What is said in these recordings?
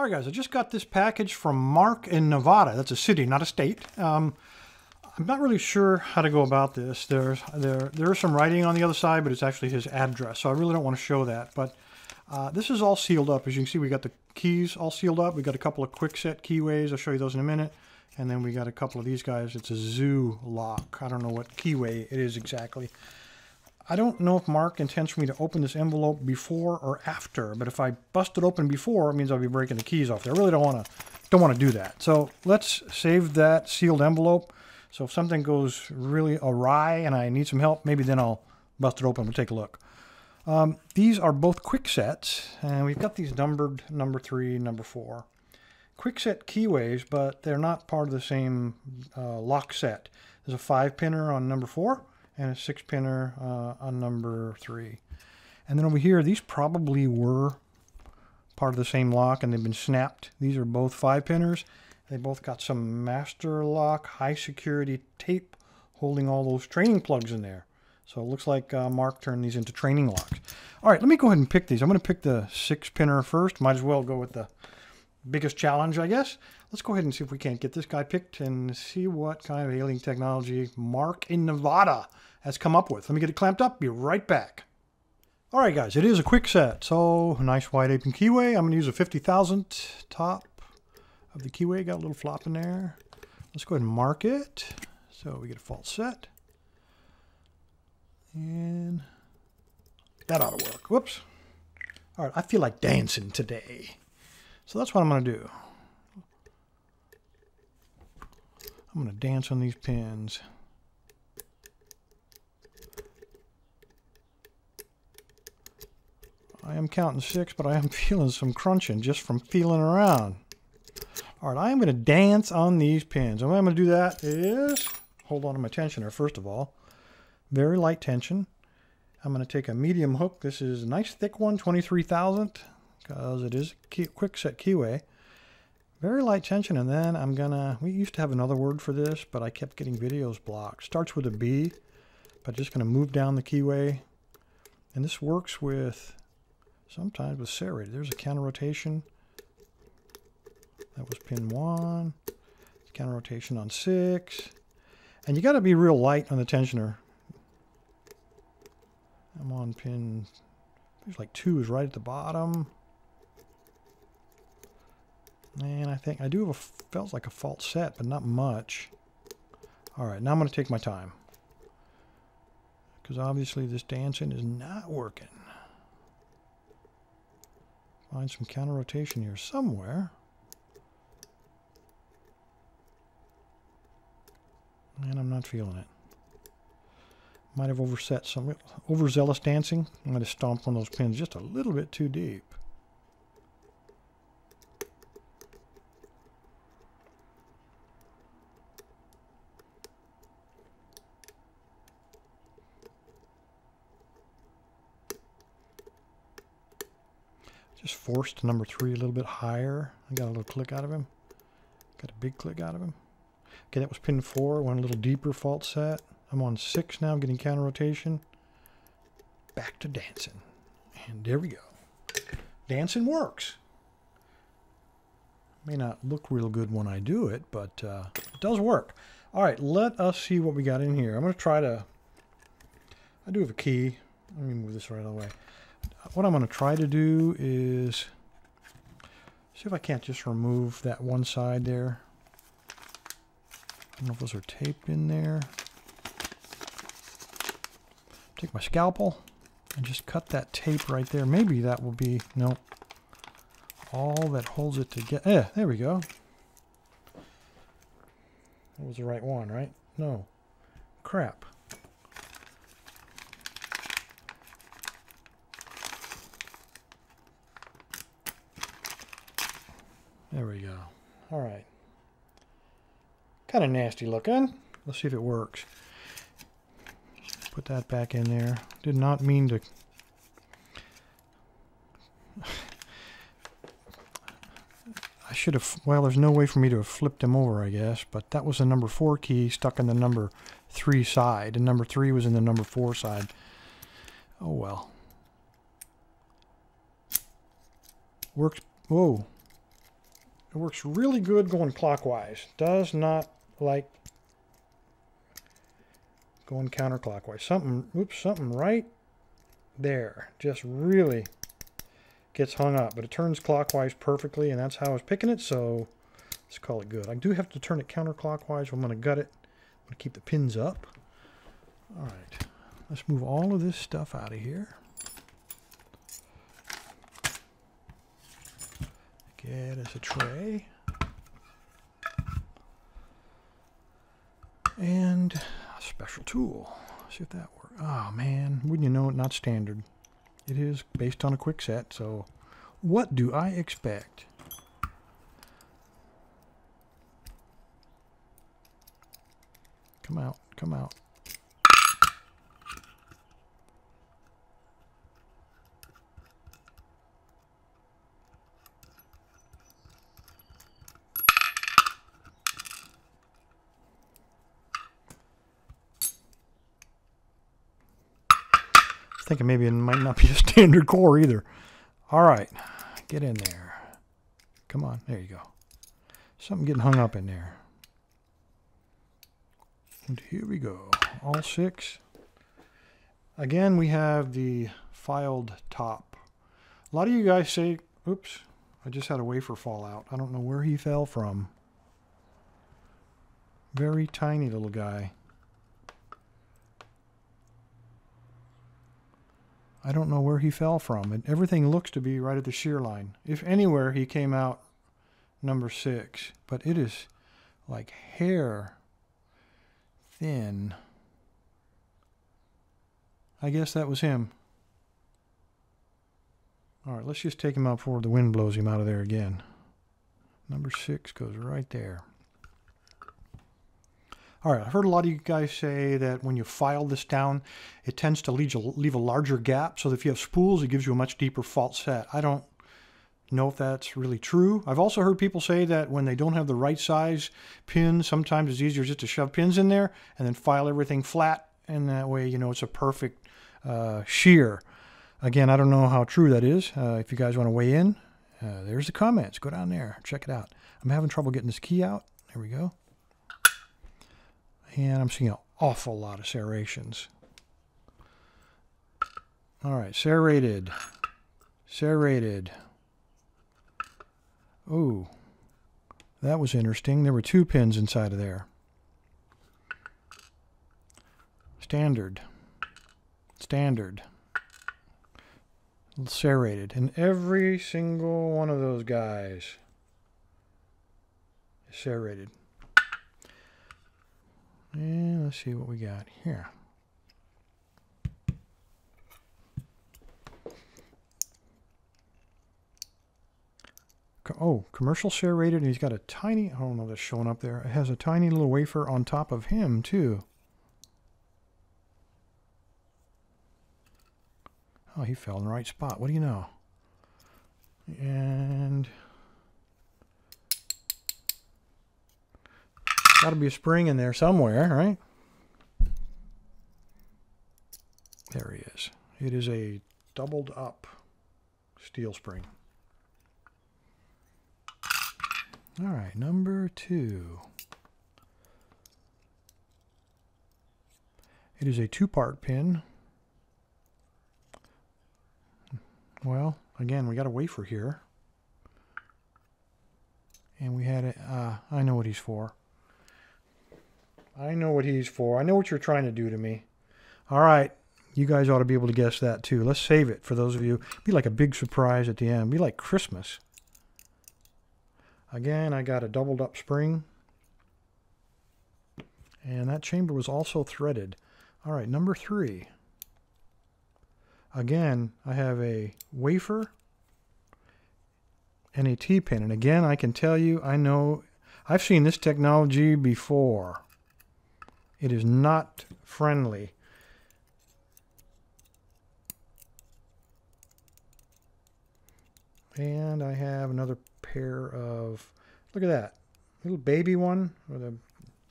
All right, guys, I just got this package from Mark in Nevada. That's a city, not a state. Um, I'm not really sure how to go about this. There's there there is some writing on the other side, but it's actually his address, so I really don't want to show that. But uh, this is all sealed up. As you can see, we got the keys all sealed up. We got a couple of Kwikset keyways. I'll show you those in a minute. And then we got a couple of these guys. It's a zoo lock. I don't know what keyway it is exactly. I don't know if Mark intends for me to open this envelope before or after, but if I bust it open before, it means I'll be breaking the keys off there. I really don't want to don't want to do that. So let's save that sealed envelope. So if something goes really awry and I need some help, maybe then I'll bust it open. We'll take a look. Um, these are both Kwiksets, and we've got these numbered number three, number four. Kwikset keyways, but they're not part of the same uh, lock set. There's a five pinner on number four and a six pinner uh, on number three. And then over here, these probably were part of the same lock and they've been snapped. These are both five pinners. They both got some master lock, high security tape holding all those training plugs in there. So it looks like uh, Mark turned these into training locks. All right, let me go ahead and pick these. I'm going to pick the six pinner first. Might as well go with the biggest challenge, I guess. Let's go ahead and see if we can't get this guy picked and see what kind of alien technology Mark in Nevada has come up with. Let me get it clamped up. Be right back. All right, guys, it is a Kwikset. So nice wide open keyway. I'm going to use a 50,000 top of the keyway. Got a little flop in there. Let's go ahead and mark it. So we get a false set. And that ought to work. Whoops. All right, I feel like dancing today. So that's what I'm going to do. I'm going to dance on these pins. I am counting six, but I am feeling some crunching just from feeling around. All right, I am going to dance on these pins. And what I'm going to do that is hold on to my tensioner first of all. Very light tension. I'm going to take a medium hook. This is a nice thick one, 23 thousandth, because it is a Kwikset keyway. Very light tension, and then I'm gonna, we used to have another word for this, but I kept getting videos blocked. Starts with a B, but just gonna move down the keyway. And this works with, sometimes with serrated. There's a counter rotation. That was pin one. Counter rotation on six. And you gotta be real light on the tensioner. I'm on pin, there's like two is right at the bottom. And I think I do have a, felt like a false set, but not much. All right, now I'm going to take my time. Because obviously this dancing is not working. Find some counter rotation here somewhere. And I'm not feeling it. Might have overset some overzealous dancing. Might have stomped one of those pins just a little bit too deep. Just forced to number three a little bit higher. I got a little click out of him. Got a big click out of him. Okay, that was pin four. Went a little deeper false set. I'm on six now. I'm getting counter rotation. Back to dancing. And there we go. Dancing works. May not look real good when I do it, but uh, it does work. All right, let us see what we got in here. I'm going to try to... I do have a key. Let me move this right away what I'm going to try to do is see if I can't just remove that one side there. I don't know if those are taped in there. Take my scalpel and just cut that tape right there. Maybe that will be, no, all that holds it together. Yeah, there we go. That was the right one, right? No. Crap. There we go. All right. Kind of nasty looking. Let's see if it works. Put that back in there. Did not mean to... I should have... Well, there's no way for me to have flipped them over, I guess. But that was the number 4 key stuck in the number 3 side. And number 3 was in the number 4 side. Oh, well. Works... Whoa. It works really good going clockwise. Does not like going counterclockwise. Something, oops, something right there just really gets hung up. But it turns clockwise perfectly, and that's how I was picking it, so let's call it good. I do have to turn it counterclockwise. I'm going to gut it. I'm going to keep the pins up. All right, let's move all of this stuff out of here. Get us a tray. And a special tool. See if that works. Oh man, wouldn't you know it, not standard. It is based on a Kwikset, so what do I expect? Come out, come out. Thinking maybe it might not be a standard core either. All right, get in there. Come on, there you go. Something getting hung up in there. And here we go, all six. Again, we have the filed top. A lot of you guys say, oops, I just had a wafer fall out. I don't know where he fell from. Very tiny little guy. I don't know where he fell from. And everything looks to be right at the shear line. If anywhere, he came out number six. But it is like hair thin. I guess that was him. All right, let's just take him out before the wind blows him out of there again. Number six goes right there. All right, I've heard a lot of you guys say that when you file this down, it tends to leave a, leave a larger gap. So if you have spools, it gives you a much deeper false set. I don't know if that's really true. I've also heard people say that when they don't have the right size pin, sometimes it's easier just to shove pins in there and then file everything flat. And that way, you know, it's a perfect uh, shear. Again, I don't know how true that is. Uh, if you guys want to weigh in, uh, there's the comments. Go down there, check it out. I'm having trouble getting this key out. There we go and I'm seeing an awful lot of serrations. All right, serrated, serrated. Oh, that was interesting. There were two pins inside of there. Standard, standard, serrated, and every single one of those guys is serrated. And let's see what we got here. Oh, commercial serrated, and he's got a tiny, I don't know that's showing up there. It has a tiny little wafer on top of him, too. Oh, he fell in the right spot. What do you know? And Got to be a spring in there somewhere, right? There he is. It is a doubled up steel spring. All right, number two. It is a two-part pin. Well, again, we got a wafer here. And we had it, uh, I know what he's for. I know what he's for. I know what you're trying to do to me. All right. You guys ought to be able to guess that too. Let's save it for those of you. Be like a big surprise at the end. Be like Christmas. Again, I got a doubled up spring. And that chamber was also threaded. All right, number three. Again, I have a wafer and a T-pin. And again, I can tell you, I know, I've seen this technology before. It is not friendly. And I have another pair of, look at that, little baby one or the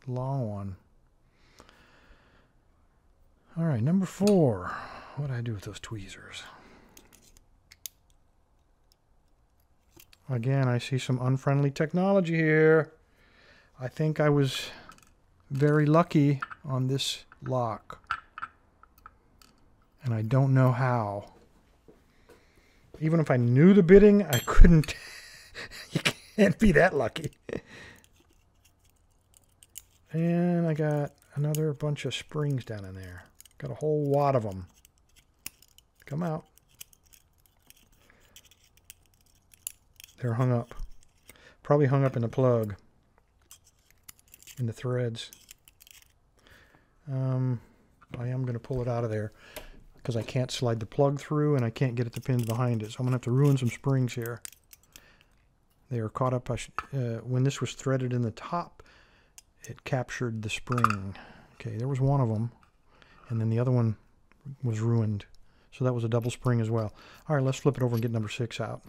long one. All right, number four. What do I do with those tweezers? again, I see some unfriendly technology here. I think I was very lucky on this lock. And I don't know how. Even if I knew the bidding, I couldn't. you can't be that lucky. And I got another bunch of springs down in there. Got a whole wad of them. Come out. They're hung up. Probably hung up in the plug. In the threads. Um, I am going to pull it out of there because I can't slide the plug through and I can't get at the pins behind it. So I'm going to have to ruin some springs here. They are caught up. uh, when this was threaded in the top, it captured the spring. Okay, there was one of them. And then the other one was ruined. So that was a double spring as well. All right, let's flip it over and get number six out.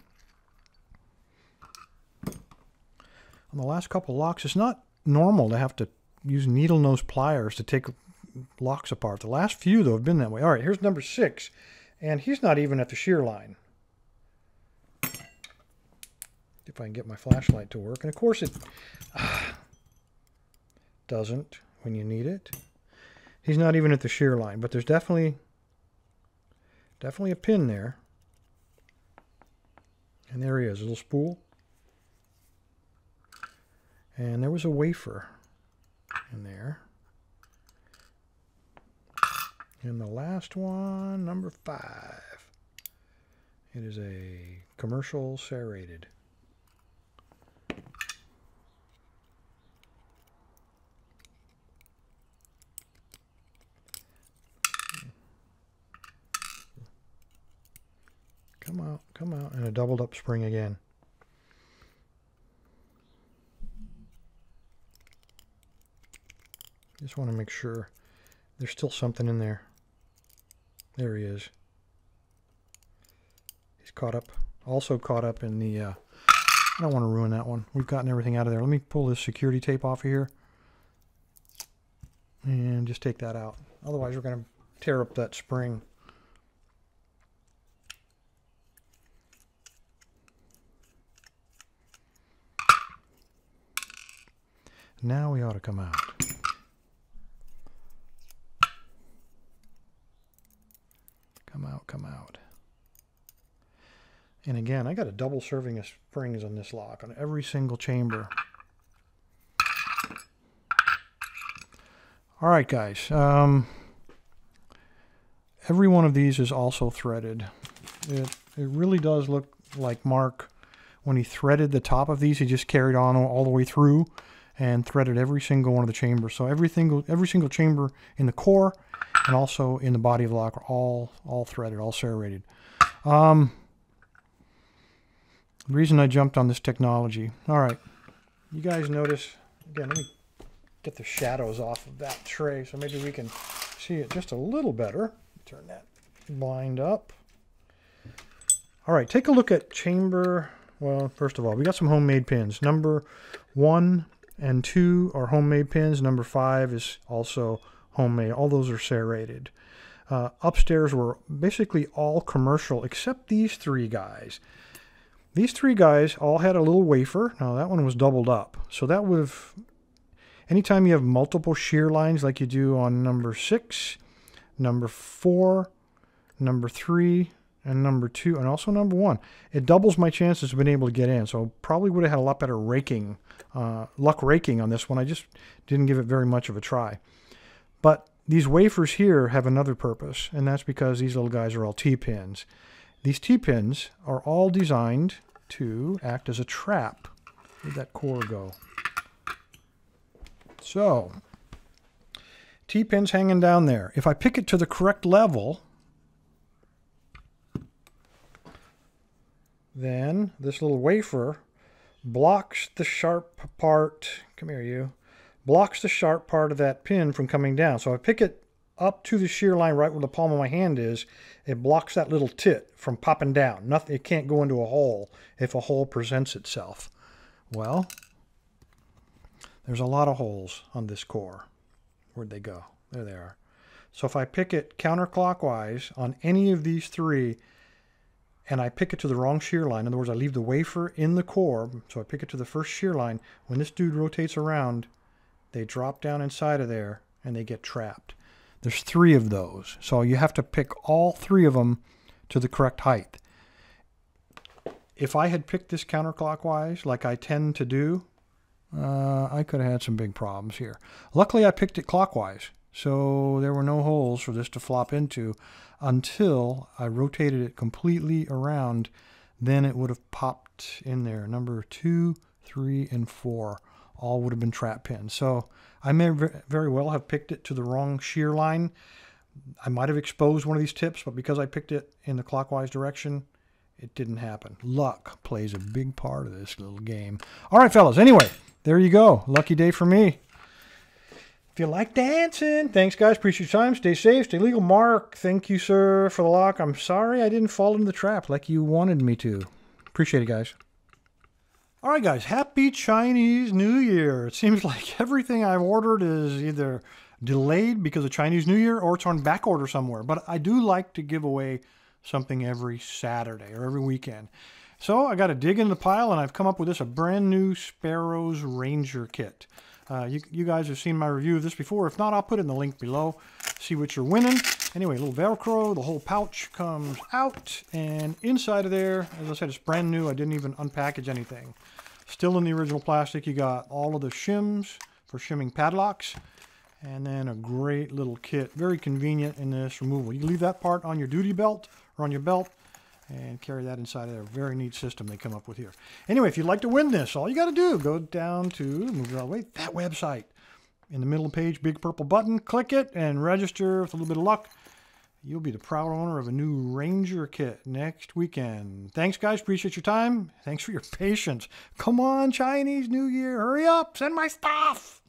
On the last couple locks, it's not normal to have to use needle nose pliers to take locks apart. The last few, though, have been that way. All right, here's number six. And he's not even at the shear line. If I can get my flashlight to work. And of course it doesn't when you need it. He's not even at the shear line, but there's definitely definitely a pin there. And there he is, a little spool. And there was a wafer in there. And the last one, number five. It is a commercial serrated. Come out, come out, and a doubled up spring again. Just want to make sure there's still something in there. There he is. He's caught up. Also caught up in the... Uh, I don't want to ruin that one. We've gotten everything out of there. Let me pull this security tape off of here. And just take that out. Otherwise we're going to tear up that spring. Now we ought to come out. Come out, come out. And again, I got a double serving of springs on this lock on every single chamber. All right, guys. Um, every one of these is also threaded. It, it really does look like Mark, when he threaded the top of these, he just carried on all the way through and threaded every single one of the chambers. So every single every single chamber in the core and also in the body of the lock are all all threaded, all serrated. Um, the reason I jumped on this technology. All right, you guys notice again. Let me get the shadows off of that tray so maybe we can see it just a little better. Turn that blind up. All right, take a look at chamber. Well, first of all, we got some homemade pins. Number one and two are homemade pins. Number five is also homemade. All those are serrated. Uh, upstairs were basically all commercial except these three guys. These three guys all had a little wafer. Now that one was doubled up. So that would have, anytime you have multiple shear lines like you do on number six, number four, number three, and number two, and also number one, it doubles my chances of being able to get in. So probably would have had a lot better raking uh, luck raking on this one. I just didn't give it very much of a try. But these wafers here have another purpose, and that's because these little guys are all T-pins. These T-pins are all designed to act as a trap. Where'd that core go? So, T-pins hanging down there. If I pick it to the correct level, then this little wafer blocks the sharp part, come here you, blocks the sharp part of that pin from coming down. So I pick it up to the shear line right where the palm of my hand is, it blocks that little tit from popping down. Nothing, it can't go into a hole if a hole presents itself. Well, there's a lot of holes on this core. Where'd they go? There they are. So if I pick it counterclockwise on any of these three, and I pick it to the wrong shear line. In other words, I leave the wafer in the core, so I pick it to the first shear line. When this dude rotates around, they drop down inside of there and they get trapped. There's three of those, so you have to pick all three of them to the correct height. If I had picked this counterclockwise, like I tend to do, uh, I could have had some big problems here. Luckily, I picked it clockwise, so there were no holes for this to flop into until I rotated it completely around. Then it would have popped in there. Number two, three, and four all would have been trap pins. So I may very well have picked it to the wrong shear line. I might have exposed one of these tips, but because I picked it in the clockwise direction, it didn't happen. Luck plays a big part of this little game. All right, fellas. Anyway, there you go. Lucky day for me. If you like dancing, thanks, guys. Appreciate your time. Stay safe, stay legal. Mark, thank you, sir, for the lock. I'm sorry I didn't fall into the trap like you wanted me to. Appreciate it, guys. All right, guys. Happy Chinese New Year. It seems like everything I've ordered is either delayed because of Chinese New Year or it's on back order somewhere. But I do like to give away something every Saturday or every weekend. So I got to dig into the pile, and I've come up with this a brand new Sparrows Ranger kit. Uh, you, you guys have seen my review of this before. If not, I'll put it in the link below. See what you're winning. Anyway, little Velcro. The whole pouch comes out, and inside of there, as I said, it's brand new. I didn't even unpackage anything. Still in the original plastic, you got all of the shims for shimming padlocks. And then a great little kit. Very convenient in this removal. You leave that part on your duty belt or on your belt and carry that inside of there. Very neat system they come up with here. Anyway, if you'd like to win this, all you got to do, go down to, move it all the way, that website. In the middle of the page, big purple button, click it and register with a little bit of luck. You'll be the proud owner of a new Ranger kit next weekend. Thanks, guys. Appreciate your time. Thanks for your patience. Come on, Chinese New Year. Hurry up. Send my stuff.